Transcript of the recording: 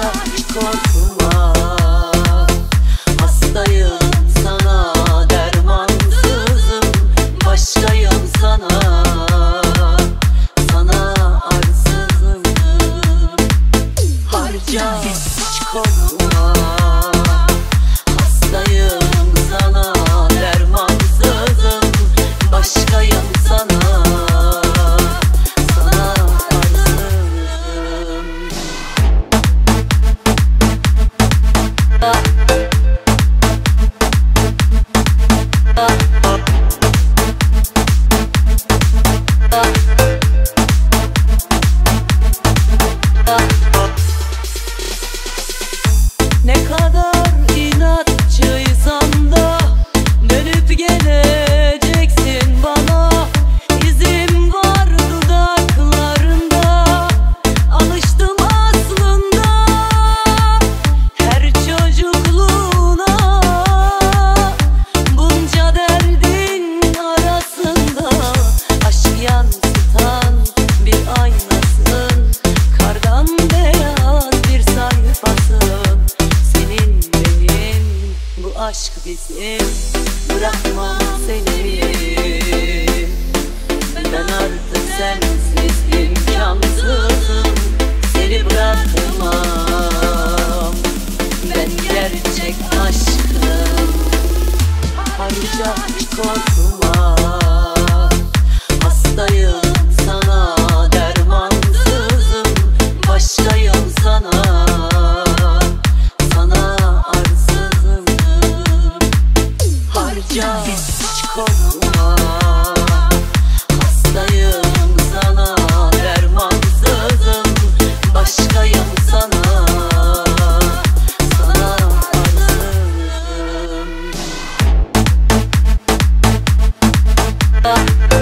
hiç korkma. Hastayım sana dermansızım. Başkayım sana. Sana arsızım. Harca hiç 어. aşk bizi Bırakmaz elimi hiç korkma. Hastayım sana dermansızım Başkayım sana. Sana arzım